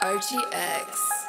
RGX.